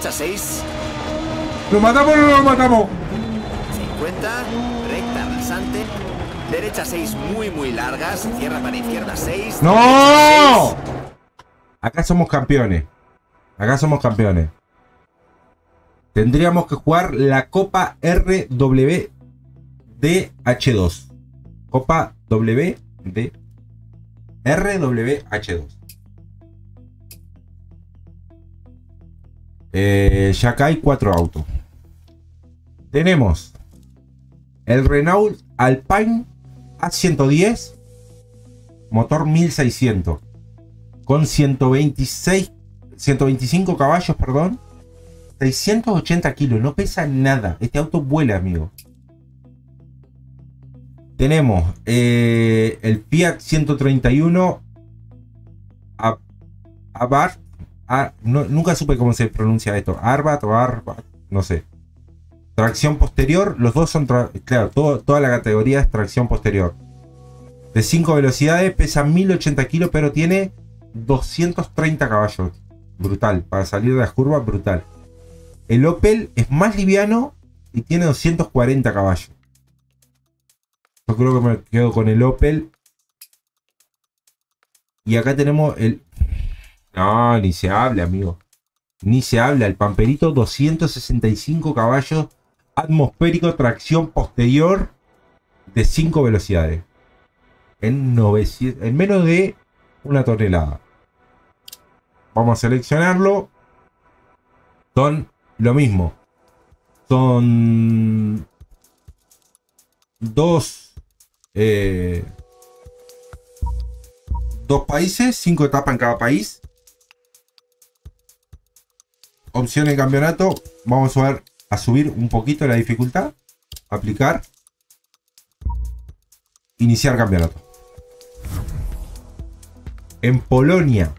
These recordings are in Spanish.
derecha 6. ¿Lo matamos o no lo matamos? 50. Recta rasante. Derecha 6 muy muy larga. Se cierra para izquierda 6. ¡No! Acá somos campeones. Acá somos campeones. Tendríamos que jugar la Copa RWDH2. Copa WD RWH2. Eh, ya acá hay cuatro autos. Tenemos el Renault Alpine A110, motor 1600, con 126, 125 caballos, perdón, 680 kilos, no pesa nada. Este auto vuela, amigo. Tenemos eh, el Fiat 131 Abarth. Nunca supe cómo se pronuncia esto. Arbat o Arbat, no sé. Tracción posterior, los dos son, claro, toda la categoría es tracción posterior. De 5 velocidades, pesa 1080 kilos, pero tiene 230 caballos. Brutal, para salir de las curvas, brutal. El Opel es más liviano y tiene 240 caballos. Yo creo que me quedo con el Opel. Y acá tenemos el... No, ni se habla, amigo. Ni se habla. El Pamperito 265 caballos. Atmosférico, tracción posterior de 5 velocidades. En, 900, en menos de una tonelada. Vamos a seleccionarlo. Son lo mismo. Son dos eh, dos países, cinco etapas en cada país. Opción de campeonato. Vamos a ver a subir un poquito la dificultad. Aplicar. Iniciar campeonato. En Polonia.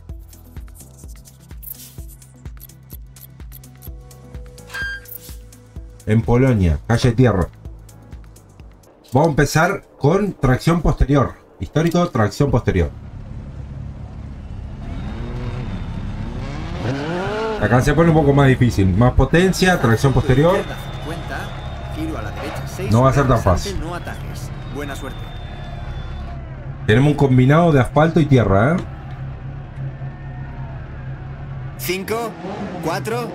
En Polonia, calle tierra. Vamos a empezar con tracción posterior. Histórico, tracción posterior. Acá se pone un poco más difícil. Más potencia, tracción posterior. No va a ser tan fácil. Buena suerte. Tenemos un combinado de asfalto y tierra, ¿eh? 5, 4,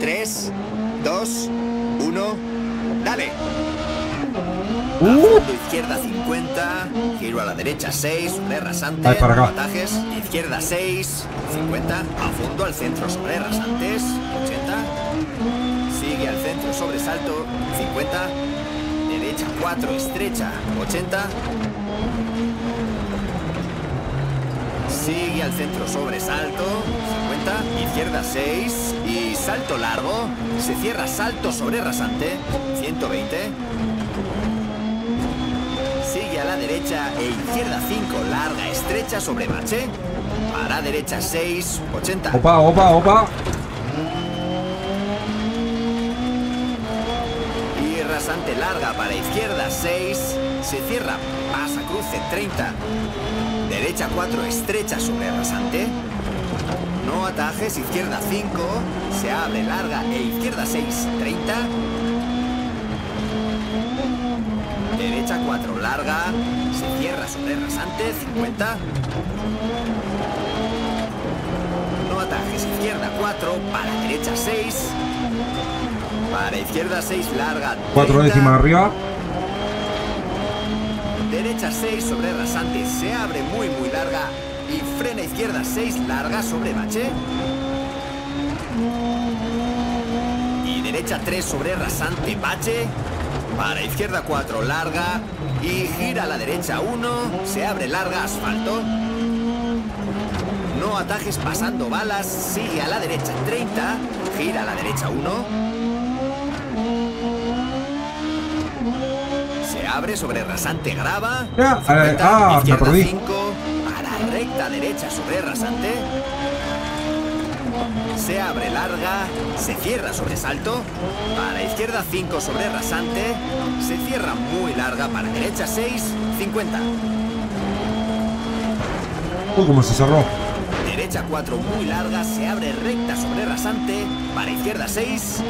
3, 2, 1, dale. Uh. izquierda 50, giro a la derecha 6, sobre rasante, para izquierda 6, 50, a fondo al centro sobre rasantes, 80, sigue al centro sobresalto, 50, derecha 4, estrecha, 80, sigue al centro sobresalto, 50, izquierda 6 y salto largo, se cierra salto sobre rasante, 120, a la derecha e izquierda 5, larga, estrecha sobre bache. Para derecha 6, 80. Opa, opa, opa. Y rasante larga para izquierda 6, se cierra, pasa cruce 30. Derecha 4, estrecha sobre rasante. No atajes, izquierda 5, se abre larga e izquierda 6, 30. Derecha 4 larga. Se cierra sobre rasante 50. No atajes. Izquierda 4. Para derecha 6. Para izquierda 6 larga. 4 décimas arriba. Derecha 6 sobre rasante. Se abre muy muy larga. Y frena izquierda 6 larga sobre bache. Y derecha 3 sobre rasante bache. Para izquierda 4, larga. Y gira a la derecha 1. Se abre larga, asfalto. No atajes pasando balas. Sigue a la derecha 30. Gira a la derecha 1. Se abre sobre rasante grava. Ya, ah, izquierda 5. Para recta derecha sobre rasante. Se abre larga, se cierra sobre salto. Para izquierda 5 sobre rasante. Se cierra muy larga para derecha 6, 50. Uy, cómo se cerró. Derecha 4 muy larga, se abre recta sobre rasante. Para izquierda 6.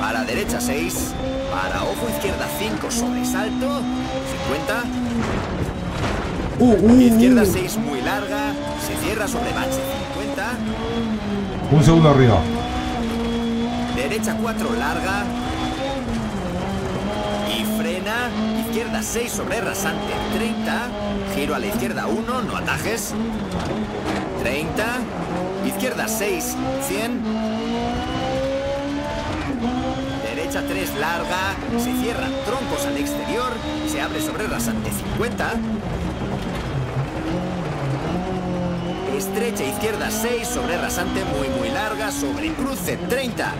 Para derecha 6. Para ojo izquierda 5, sobresalto. 50. Uh, uh, Izquierda uh. 6 muy larga, se cierra sobre bache 50. Un segundo arriba. Derecha 4 larga. Y frena. Izquierda 6 sobre rasante 30. Giro a la izquierda 1, no atajes. 30. Izquierda 6, 100. Derecha 3 larga. Se cierra troncos al exterior. Se abre sobre rasante 50. Estrecha izquierda 6 sobre rasante muy muy larga sobre cruce 30.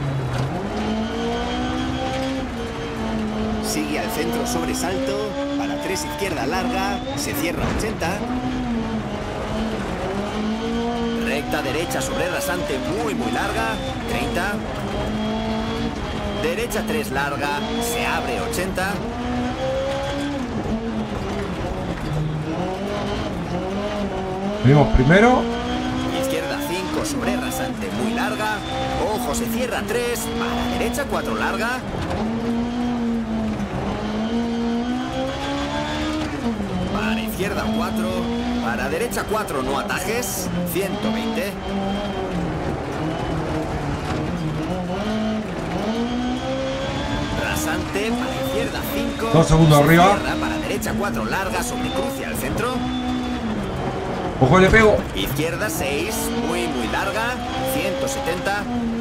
Sigue al centro sobresalto para 3 izquierda larga, se cierra 80. Recta derecha sobre rasante muy muy larga, 30. Derecha 3 larga, se abre 80. Venimos primero. se cierra 3, para derecha 4 larga. Para izquierda 4, para derecha 4 no atajes, 120. Rasante, para izquierda 5. Dos segundos se arriba. Cierra, para derecha 4 larga, sobre cruce al centro. Ojo, le pego. Izquierda 6, muy muy larga, 170.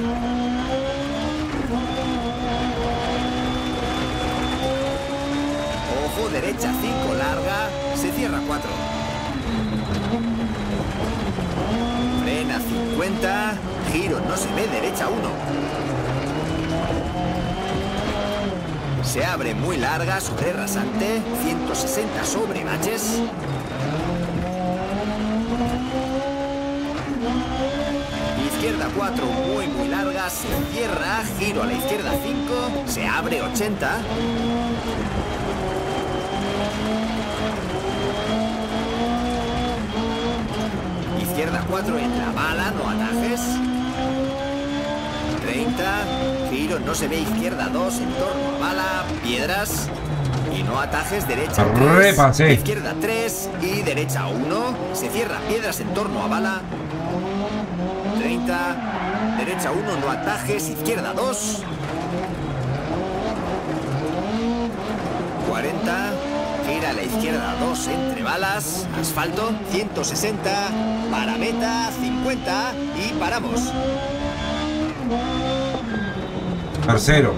Derecha 5 larga, se cierra 4. Frena 50, giro no se ve, derecha 1. Se abre muy larga sobre rasante, 160 sobre baches. Izquierda 4, muy muy larga, se cierra, giro a la izquierda 5, se abre 80. Izquierda 4 en la bala, no atajes. 30, giro, no se ve izquierda 2, en torno a bala, piedras. Y no atajes, derecha 3, Repasé. izquierda 3 y derecha 1. Se cierra piedras en torno a bala. 30, derecha 1, no atajes, izquierda 2. 40, gira a la izquierda 2 entre balas, asfalto, 160, para meta, 50 y paramos. Tercero.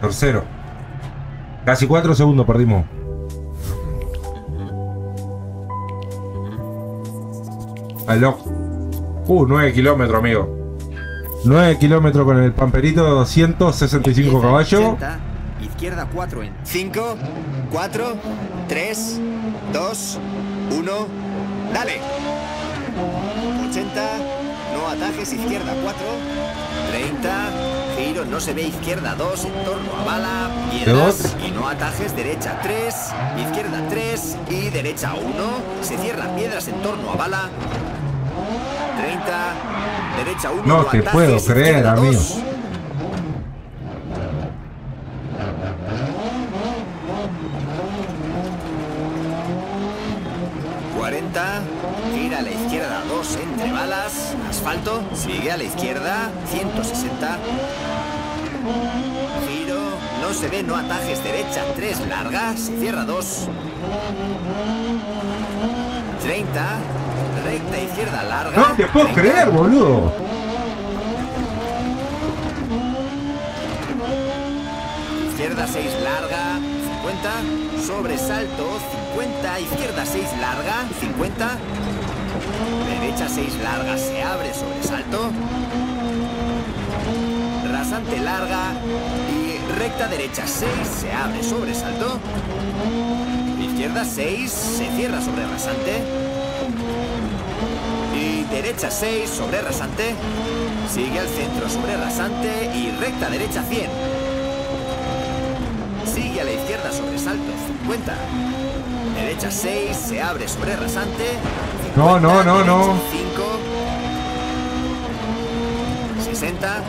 Tercero. Casi cuatro segundos perdimos. Al loco. Uh, 9 kilómetros, amigo. 9 kilómetros con el pamperito, 265 caballos. Izquierda 4 en 5, 4, 3, 2, 1. Dale. 80. No atajes. Izquierda 4. 30 giro no se ve izquierda 2, en torno a bala, piedras y no atajes, derecha 3, izquierda 3 y derecha 1, se cierran piedras en torno a bala, 30, derecha 1, no, no te atajes, puedo creer, amigo. 2, se ve, no atajes, derecha 3 larga, se cierra 2. 30, recta izquierda larga. No te puedo 30. creer, boludo. Izquierda 6 larga, 50. Sobresalto, 50. Izquierda 6 larga, 50. Derecha 6 larga, se abre sobresalto. Rasante larga y recta derecha 6, se abre sobresalto. Izquierda 6, se cierra sobre rasante. Y derecha 6 sobre rasante. Sigue al centro sobre rasante y recta derecha 100. Sigue a la izquierda sobre salto 50. Derecha 6, se abre sobre rasante. No, no, no, no. 5. 60.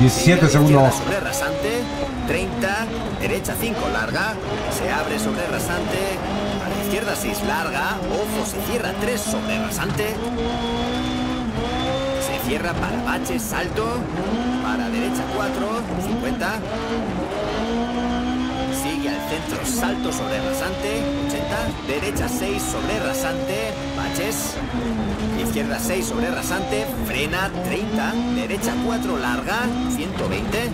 17 segundos. Sobre rasante. 30. Derecha 5 larga. Se abre sobre rasante. A la izquierda 6 larga. Ojo, se cierra 3 sobre rasante. Se cierra para baches, salto. Para derecha 4. 50. Sigue al centro, salto sobre rasante, 80. Derecha 6 sobre rasante, baches. Izquierda 6 sobre rasante, frena, 30. Derecha 4 larga, 120.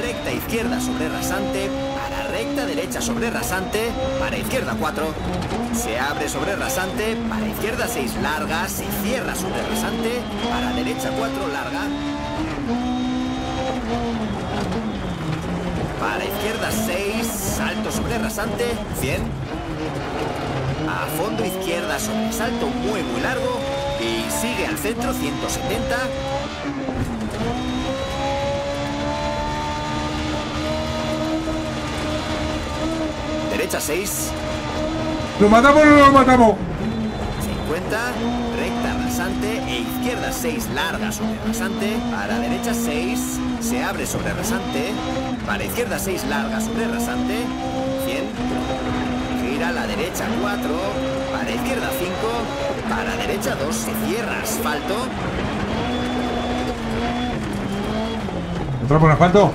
Recta izquierda sobre rasante, para recta derecha sobre rasante, para izquierda 4. Se abre sobre rasante, para izquierda 6 larga, se cierra sobre rasante, para derecha 4 larga. Para izquierda 6, salto sobre rasante, 100. A fondo izquierda sobre salto muy muy largo y sigue al centro 170. Derecha 6, ¿Lo matamos o no lo matamos? 50, recta rasante e izquierda 6 larga sobre rasante, para derecha 6, se abre sobre rasante, para izquierda 6 larga sobre rasante, 100, gira a la derecha 4, para izquierda 5, para derecha 2, se cierra asfalto, ¿Entramos en asfalto?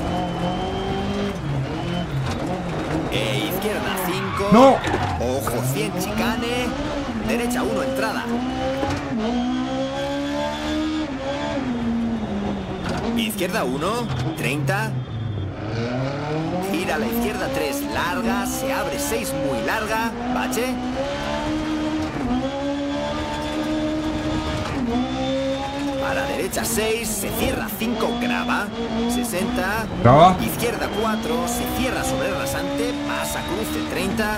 e izquierda 5, ¡No! ojo 100 chicane, derecha 1 entrada. Izquierda 1, 30. Gira a la izquierda 3, larga. Se abre 6, muy larga. Bache. Para derecha 6, se cierra 5, grava. 60. Grava. Izquierda 4, se cierra sobre rasante. Pasa cruce 30.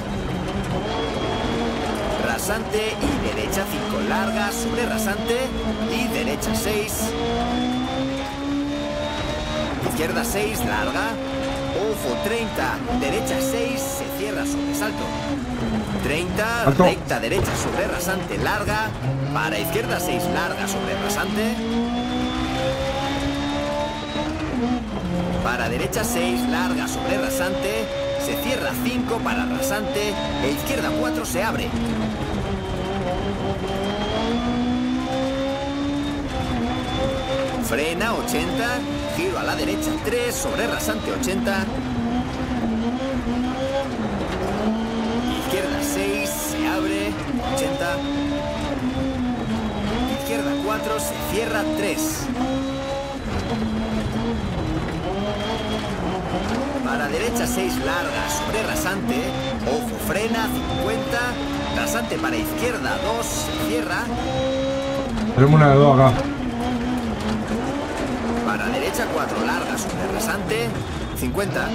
Rasante y derecha 5 larga sobre rasante. Y derecha 6. Izquierda 6, larga. Ojo 30, derecha 6, se cierra sobre salto. 30, Alto. recta derecha sobre rasante, larga. Para izquierda 6, larga sobre rasante. Para derecha 6, larga sobre rasante. Se cierra 5 para rasante. E izquierda 4 se abre. Frena 80, giro a la derecha 3, sobre rasante 80. Izquierda 6, se abre 80. Izquierda 4, se cierra 3. Para derecha 6 larga sobre rasante, ojo frena 50, rasante para izquierda 2, se cierra, Tenemos una de dos acá. Para derecha 4 larga sobre rasante 50.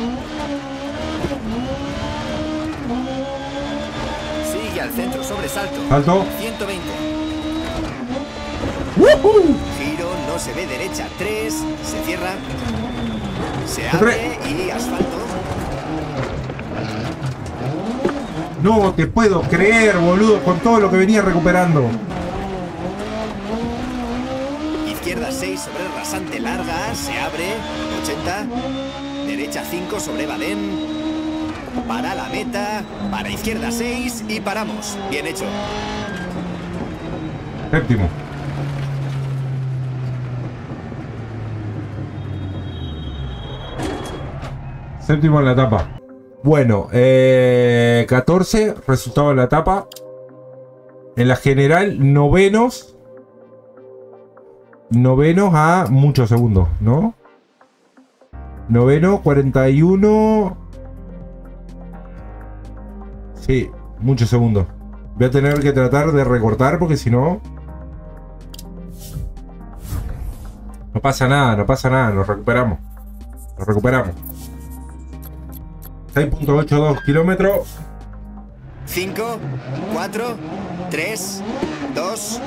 Sigue al centro sobre salto. Salto. 120. Giro, no se ve derecha 3, se cierra. Se abre y asfalto. No te puedo creer, boludo, con todo lo que venía recuperando. Izquierda 6 sobre rasante larga, se abre, 80. Derecha 5 sobre Badén. Para la meta, para izquierda 6 y paramos. Bien hecho. Séptimo. Séptimo en la etapa. Bueno, eh, 14, resultado de la etapa. En la general, novenos. Novenos a muchos segundos, ¿no? Noveno, 41. Sí, muchos segundos. Voy a tener que tratar de recortar porque si no... No pasa nada, no pasa nada, nos recuperamos. Nos recuperamos. 6.82 kilómetros. 5, 4, 3, 2,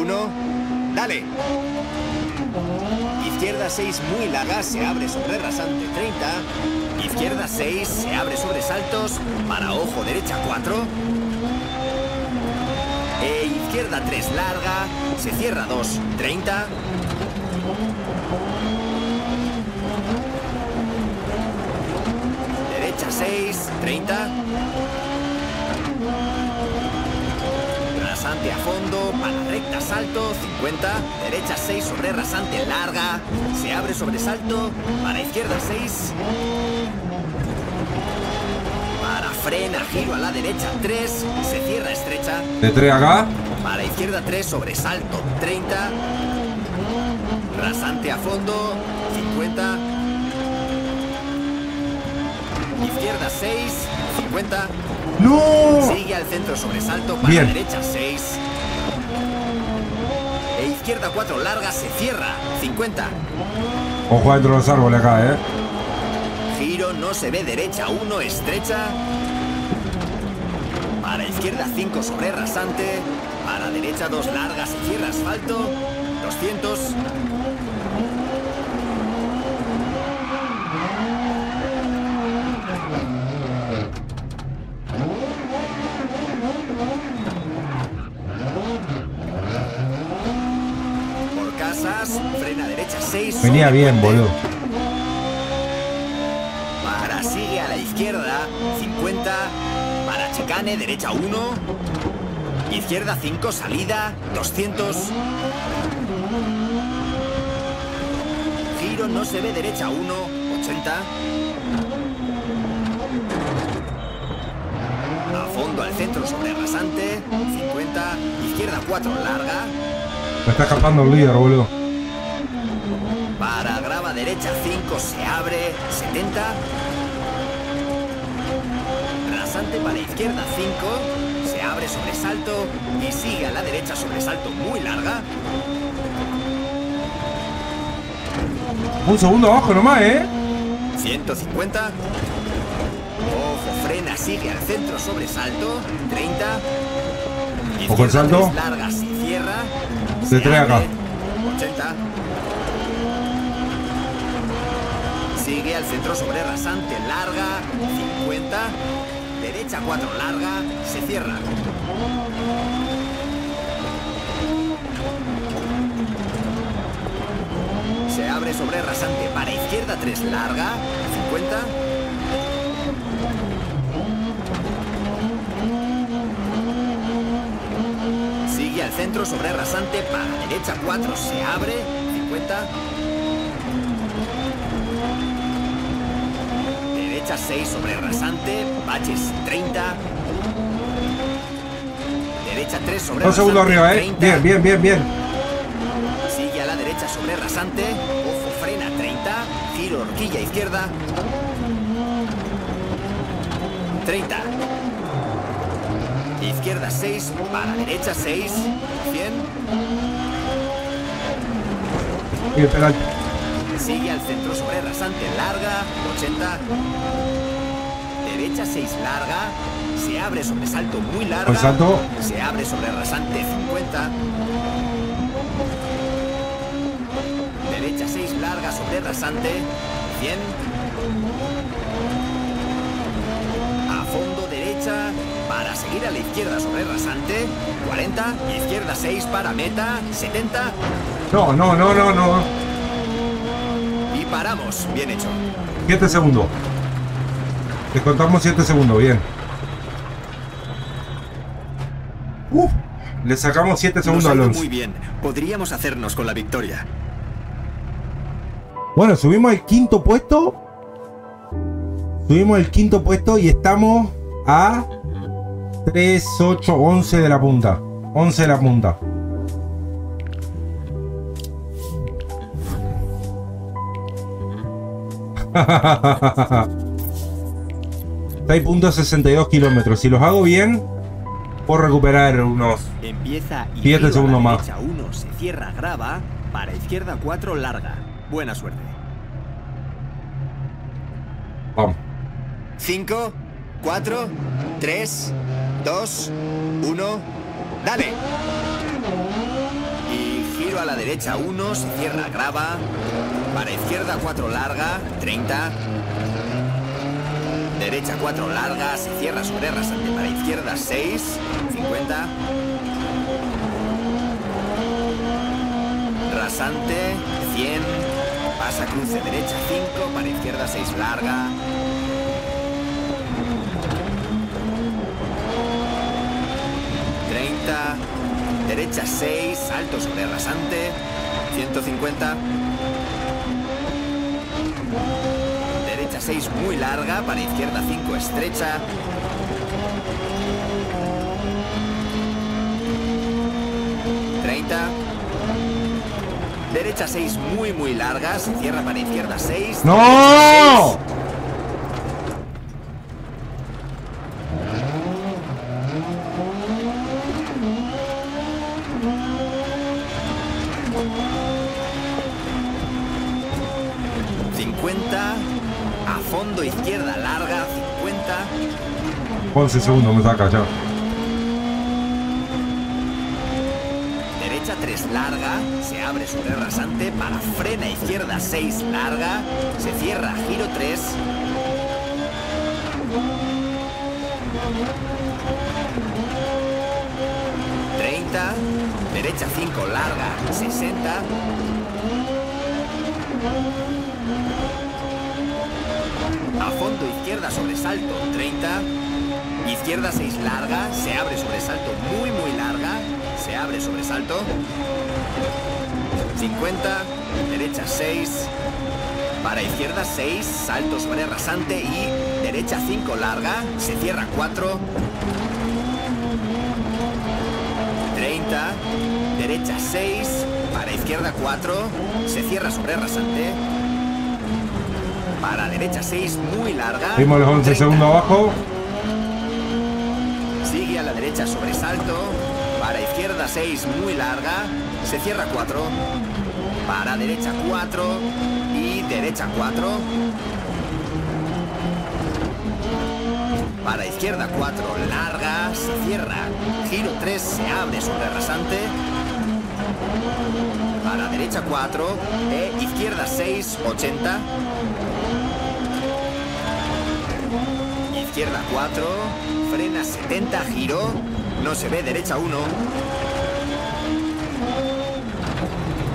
1. Dale. Izquierda 6 muy larga, se abre sobre rasante 30. Izquierda 6, se abre sobre saltos. Para ojo, derecha 4. E izquierda 3 larga, se cierra 2, 30. Derecha 6, 30. Rasante a fondo, para recta salto, 50. Derecha 6 sobre rasante larga. Se abre sobre salto. Para izquierda 6. Para frena, giro a la derecha 3. Se cierra estrecha. De 3 acá. Para izquierda 3 sobre salto 30. Rasante a fondo 50. Izquierda 6, 50. ¡No! Sigue al centro sobresalto para Bien. derecha 6. Izquierda 4 larga se cierra. 50. Ojo dentro de los árboles acá, eh. Giro no se ve derecha 1 estrecha. Para izquierda 5 sobre rasante. Para derecha 2 larga se cierra asfalto. 200. Por casas, frena derecha 6. Venía bien, boludo. Para sigue a la izquierda, 50. Para chicane, derecha 1. Izquierda 5, salida, 200. Giro no se ve, derecha 1, 80. A fondo al centro sobre rasante, 50. Izquierda 4, larga. Me está escapando el líder, boludo. Derecha 5 se abre 70. Rasante para izquierda 5. Se abre sobresalto y sigue a la derecha sobresalto muy larga. Un segundo abajo nomás, eh. 150. Ojo, frena, sigue al centro sobresalto 30. Ojo el salto. larga se cierra. De se tres acá. abre, 80. Sigue al centro sobre rasante larga 50. Derecha 4 larga se cierra. Se abre sobre rasante para izquierda 3 larga 50. Sigue al centro sobre rasante para derecha 4 se abre 50. Derecha 6 sobre rasante, baches 30. Derecha 3 sobre Un segundo rasante, arriba, eh. 30. Bien, bien, bien, bien. Sigue a la derecha sobre rasante. Ojo, frena 30. Giro horquilla izquierda. 30. Izquierda 6. Para derecha 6. 100. Y el penalti. Sigue al centro sobre rasante larga. 80. Derecha 6 larga. Se abre sobre salto muy larga. Con salto. Se abre sobre rasante 50. Derecha 6 larga sobre rasante. 100. A fondo derecha. Para seguir a la izquierda sobre rasante. 40. Izquierda 6 para meta. 70. No, no, no, no, no. Paramos. Bien hecho. 7 segundos. Te contamos 7 segundos, bien. Uf, le sacamos 7 Nos segundos a Alonso. muy bien. Podríamos hacernos con la victoria. Bueno, subimos al quinto puesto. Subimos al quinto puesto y estamos a 3, 8, 11 de la punta. 11 de la punta. .62 kilómetros. Si los hago bien, puedo recuperar unos Empieza y Siete giro a la segundos más. derecha 1 se cierra grava, para izquierda 4 larga. Buena suerte. Vamos. 5, 4, 3, 2, 1. ¡Dale! Y giro a la derecha 1, se cierra grava. Para izquierda 4 larga, 30. Derecha 4 larga, se cierra sobre rasante para izquierda 6, 50. Rasante, 100. Pasa cruce derecha 5, para izquierda 6 larga. derecha 6, salto sobre rasante, 150. Derecha 6 muy larga, para izquierda 5 estrecha. Derecha 6 muy muy larga, se cierra para izquierda 6. ¡No! 11 segundos me saca ya. Derecha 3 larga, se abre sobre rasante para frena izquierda 6 larga, se cierra giro 3. derecha 5 larga, 60. A fondo izquierda sobresalto, 30. Izquierda 6 larga, se abre sobresalto muy muy larga, se abre sobresalto. 50, derecha 6, para izquierda 6, salto sobre rasante y derecha 5 larga, se cierra 4. 30, derecha 6, para izquierda 4, se cierra sobre rasante. Para derecha 6, muy larga. Vimos los 11 segundos abajo derecha sobresalto, para izquierda 6 muy larga, se cierra 4, para derecha 4 y derecha 4. Para izquierda 4 larga, se cierra, giro 3 se abre sobre rasante. Para derecha 4 e izquierda 6, 80. Izquierda 4, frena 70, giro, no se ve, derecha 1.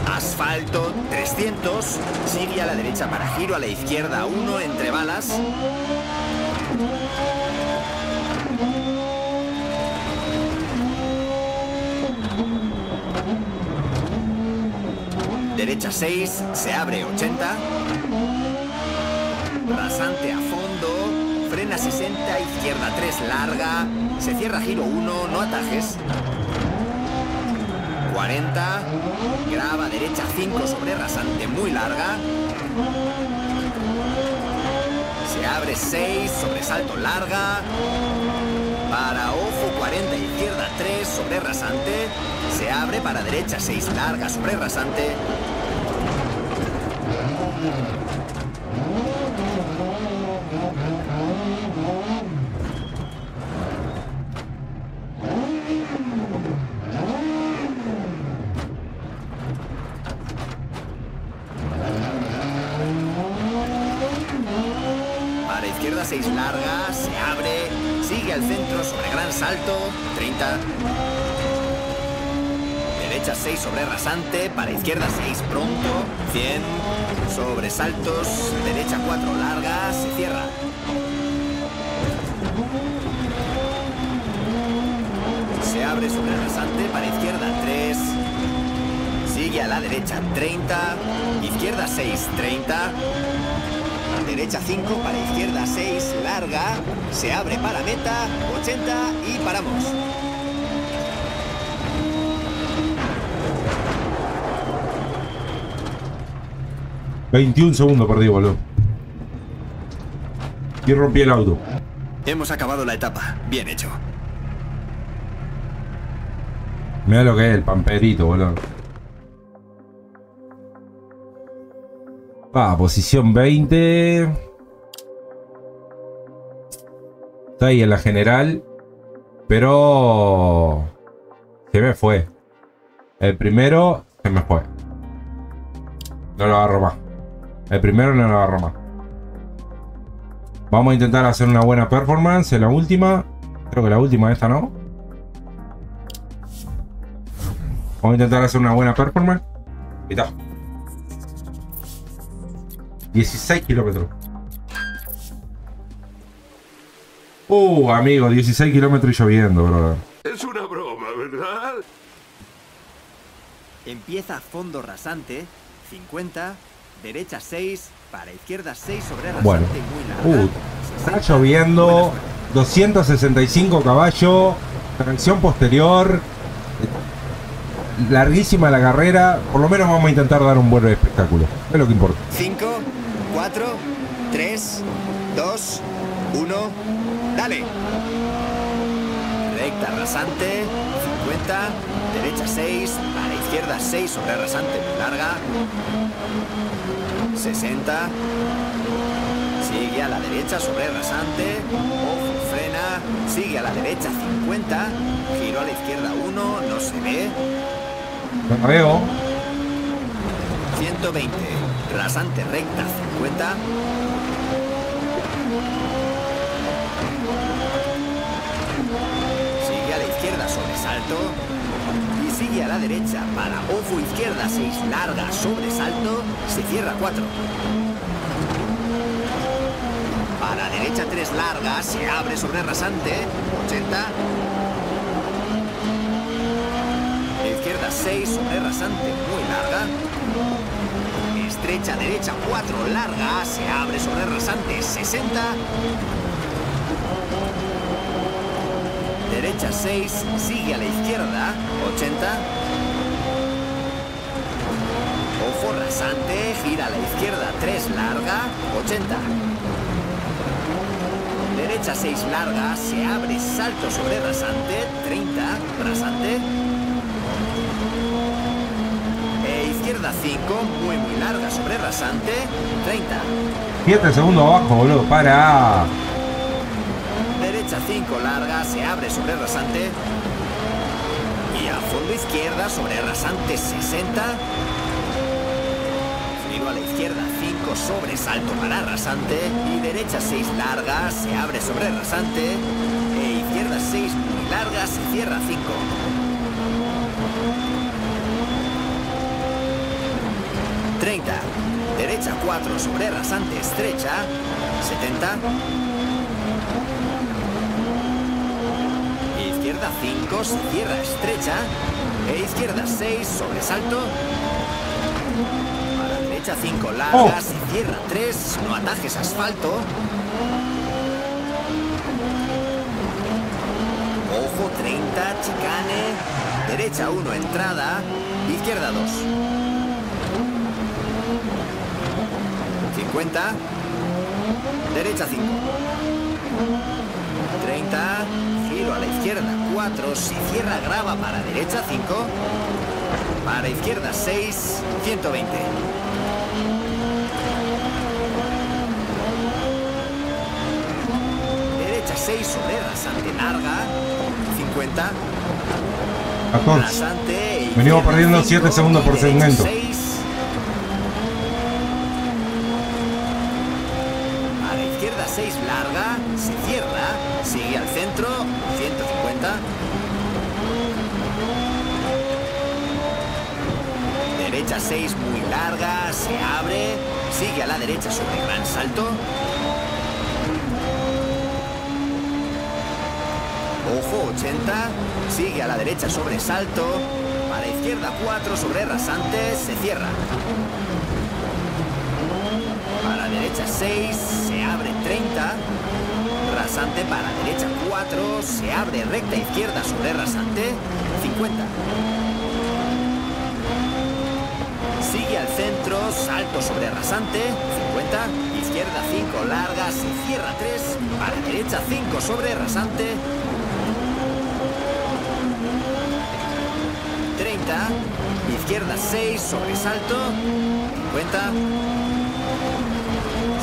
Asfalto 300, sigue a la derecha para giro, a la izquierda 1 entre balas. Derecha 6, se abre 80. Rasante a frena 60, izquierda 3 larga, se cierra giro 1, no atajes. 40, grava derecha 5 sobre rasante muy larga. Se abre 6, sobresalto larga. Para ojo 40, izquierda 3 sobre rasante. Se abre para derecha 6 larga sobre rasante. Salto, 30. Derecha 6 sobre rasante, para izquierda 6 pronto, 100. Sobresaltos, derecha 4 larga, se cierra. Se abre sobre rasante, para izquierda 3. Sigue a la derecha 30, izquierda 6, 30 derecha 5 para izquierda 6, larga, se abre para meta, 80 y paramos. ...21 segundos perdí, boludo. Y rompí el auto. Hemos acabado la etapa. Bien hecho. Mira lo que es el pamperito, boludo. Va, posición 20. Está ahí en la general. Pero... Se me fue. El primero se me fue. No lo agarro más. El primero no lo agarro más. Vamos a intentar hacer una buena performance en la última. Creo que la última esta, ¿no? Vamos a intentar hacer una buena performance. Y está. 16 kilómetros. Uh, amigo, 16 kilómetros y lloviendo, brother. Es una broma, ¿verdad? Empieza a fondo rasante, 50, derecha 6, para izquierda 6 sobre rasante Bueno. muy larga. Uh, está 60, lloviendo. buena suerte. 265 caballos. Tracción posterior. Larguísima la carrera. Por lo menos vamos a intentar dar un buen espectáculo. Es lo que importa. 5, 4, 3, 2, 1, dale. Recta rasante, 50, derecha 6, para izquierda 6 sobre rasante larga. 60. Sigue a la derecha sobre rasante. Ojo, frena. Sigue a la derecha 50. Giro a la izquierda 1, no se ve. Veo. 120. Rasante recta 50. Sigue a la izquierda sobresalto. Y sigue a la derecha para ojo izquierda 6 larga sobresalto. Se cierra 4. Para derecha 3 larga se abre sobre rasante. 80. Izquierda 6 sobre rasante muy larga. Estrecha derecha 4 larga, se abre sobre rasante 60. Derecha 6, sigue a la izquierda 80. Ojo rasante, gira a la izquierda 3 larga 80. Derecha 6 larga, se abre salto sobre rasante 30, rasante. E izquierda 5, muy muy larga sobre rasante, 30. 7 segundos abajo, boludo. Para. Derecha 5 larga, se abre sobre rasante. Y a fondo izquierda sobre rasante 60. Giro a la izquierda 5 sobre salto para rasante. Y derecha 6 larga, se abre sobre rasante. E izquierda 6 muy larga, se cierra 5. 30. Derecha 4 sobre rasante estrecha. 70. Izquierda 5 se cierra estrecha. E izquierda 6 sobresalto. A la derecha 5 larga Oh. cierra 3. No atajes asfalto. Ojo 30, chicane. Derecha 1 entrada. Izquierda 2. 50. Derecha 5. 30. Giro a la izquierda 4. Se cierra grava para derecha 5. Para izquierda 6. 120. Derecha 6 sobre rasante larga. 50. 14. Rasante. Venimos perdiendo 5, siete segundos por segmento. 6 muy larga, se abre, sigue a la derecha sobre gran salto. Ojo 80, sigue a la derecha sobre salto. A la izquierda 4 sobre rasante, se cierra. A la derecha 6, se abre 30. Rasante para derecha 4, se abre recta izquierda sobre rasante, 50. Sigue salto sobre rasante, 50. Izquierda 5 larga, se cierra 3. Para derecha 5 sobre rasante. 30. Izquierda 6 sobre salto, 50.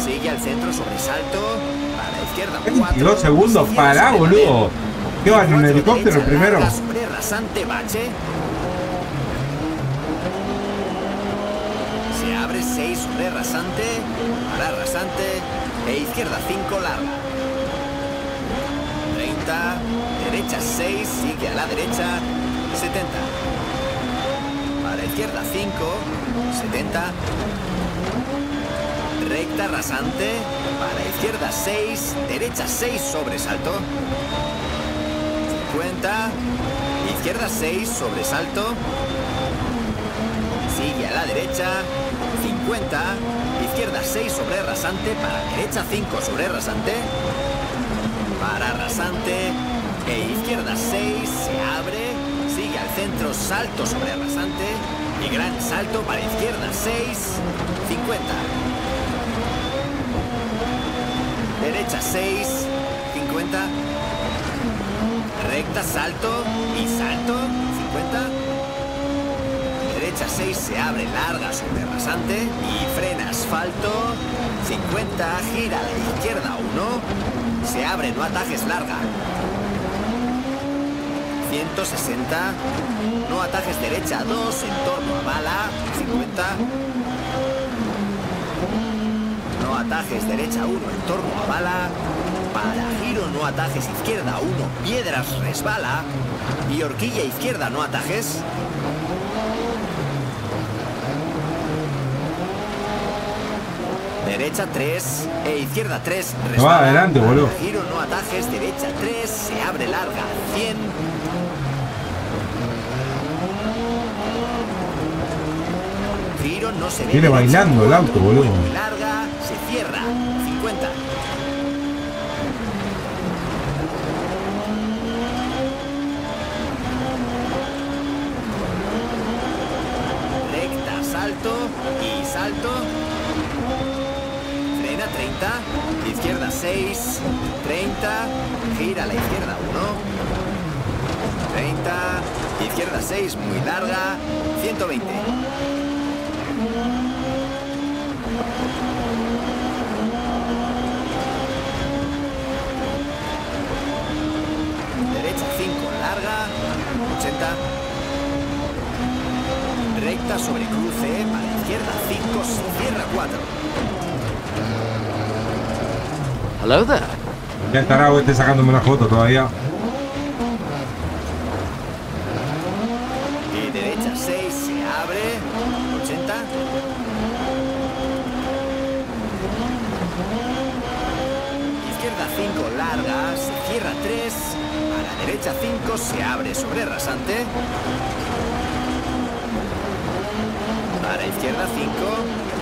Sigue al centro, sobresalto. Para izquierda, 22 4. segundos, pará, boludo. ¿Qué en un helicóptero primero? Sobre rasante, bache. Se abre 6 sobre rasante. Para rasante. E izquierda 5 larga. 30. Derecha 6. Sigue a la derecha. 70. Para izquierda 5. 70. Recta rasante. Para izquierda 6. Derecha 6 sobresalto. 50. Izquierda 6 sobresalto. Sigue a la derecha. 50. Izquierda 6 sobre rasante. Para derecha 5 sobre rasante. Para rasante. E izquierda 6 se abre. Sigue al centro salto sobre rasante. Y gran salto para izquierda 6. 50. Derecha 6. 50. Recta, salto y salto. 50. Derecha 6 se abre larga sobre rasante y frena asfalto. 50. Gira a la izquierda 1. Se abre no atajes larga. 160. No atajes derecha 2 en torno a bala. 50. No atajes derecha 1 en torno a bala. Para giro no atajes izquierda 1, piedras resbala. Y horquilla izquierda no atajes. Derecha 3 e izquierda 3 No va adelante, boludo. Giro no atajes, derecha 3, se abre larga 100. Giro no se ve. Viene bailando el auto, boludo. Muy larga, se cierra 50. Recta, salto y salto. Frena 30, izquierda 6, 30, gira a la izquierda 1, 30, izquierda 6, muy larga, 120. Derecha 5, larga, 80. Recta sobre cruce, para izquierda 5, se cierra 4. Hello there. Ya estará este sacándome una foto todavía. Y derecha 6 se abre. 80. Izquierda 5 larga. Se cierra 3. A la derecha 5 se abre sobre rasante. Para izquierda 5.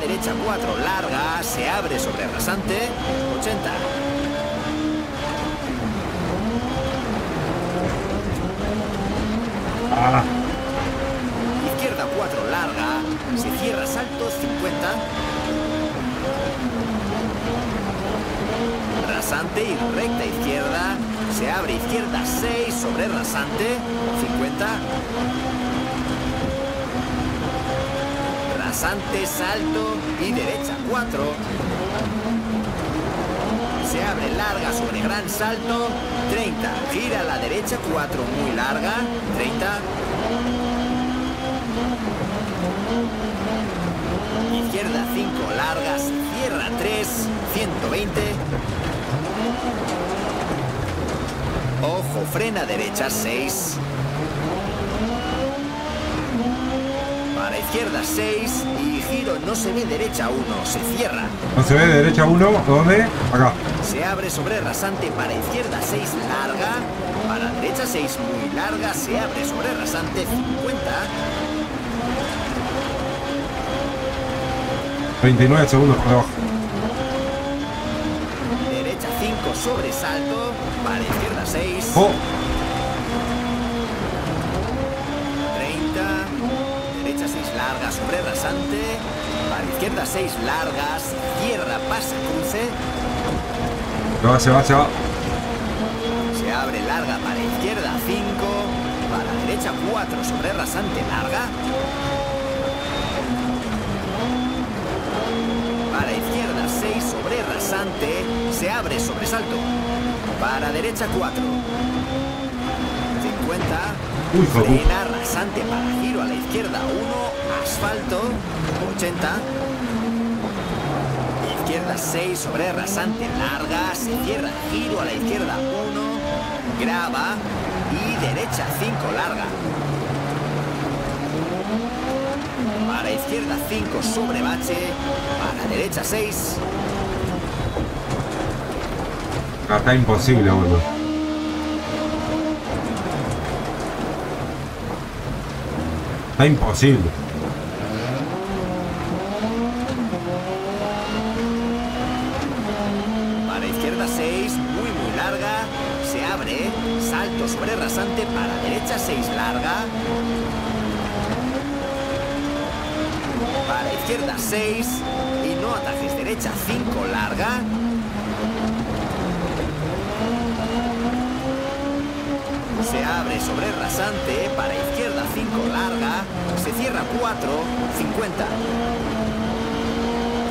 Derecha 4 larga. Se abre sobre rasante. 80. Ah, Izquierda 4 larga. Se cierra salto 50. Rasante y recta izquierda. Se abre izquierda 6 sobre rasante 50. Rasante, salto y derecha 4. Se abre larga sobre gran salto 30. Gira a la derecha 4 muy larga 30. Izquierda 5 largas, cierra 3, 120. Ojo, frena derecha 6. Izquierda 6 y giro no se ve derecha 1, se cierra. no se ve de derecha uno. ¿Dónde? Acá. Se abre sobre rasante para izquierda 6 larga. Para derecha 6 muy larga. Se abre sobre rasante 50. 39 segundos por debajo. Derecha 5 sobresalto. Para izquierda 6. Oh, 6 larga sobre rasante. Para izquierda 6 largas. Cierra, pasa, cruce. se va, se va, se va. Se abre larga para izquierda 5. Para derecha 4 sobre rasante larga. Para izquierda 6 rasante, se abre sobresalto. Para derecha 4. 50. Uy. Frena rasante para giro a la izquierda 1. Asfalto. 80. Izquierda 6 sobre rasante larga. Se cierra giro a la izquierda 1. Grava. Y derecha 5 larga. Para izquierda 5 sobre bache. Para derecha 6. Acá está imposible, boludo. Está imposible. Para izquierda 6, muy muy larga. Se abre. Salto sobre rasante para derecha 6 larga. Para izquierda 6. Y no atajes derecha 5 larga. Se abre sobre rasante para izquierda 5 larga. Se cierra 4, 50.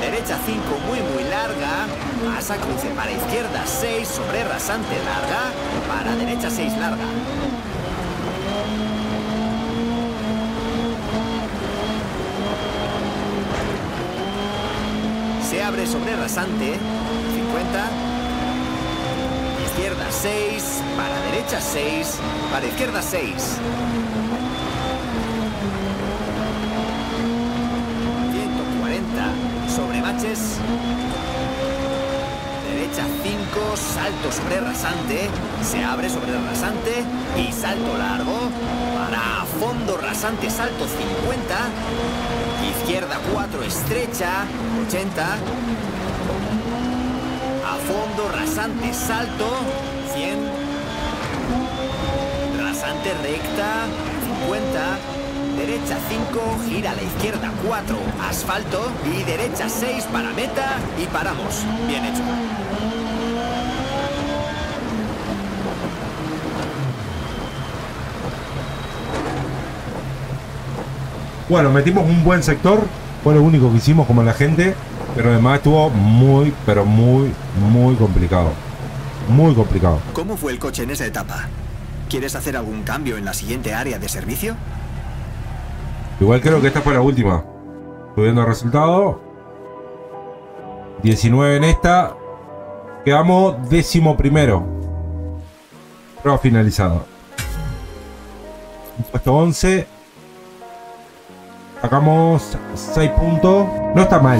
Derecha 5 muy muy larga. Pasa cruce para izquierda 6 sobre rasante larga. Para derecha 6 larga. Se abre sobre rasante 50. Izquierda 6. Para derecha 6. Para izquierda 6. 140 sobre baches. Derecha 5, salto sobre rasante, se abre sobre rasante y salto largo. Para fondo rasante, salto 50. Izquierda 4, estrecha, 80. Fondo rasante, salto, 100. Rasante recta, 50. Derecha 5, gira a la izquierda 4, asfalto y derecha 6 para meta y paramos. Bien hecho. Bueno, metimos un buen sector. Fue lo único que hicimos como la gente. Pero además estuvo muy, pero muy, muy complicado. Muy complicado. ¿Cómo fue el coche en esa etapa? ¿Quieres hacer algún cambio en la siguiente área de servicio? Igual creo que esta fue la última. Subiendo el resultado. 19 en esta. Quedamos décimo primero. Prueba finalizada. Puesto 11. Sacamos 6 puntos. No está mal.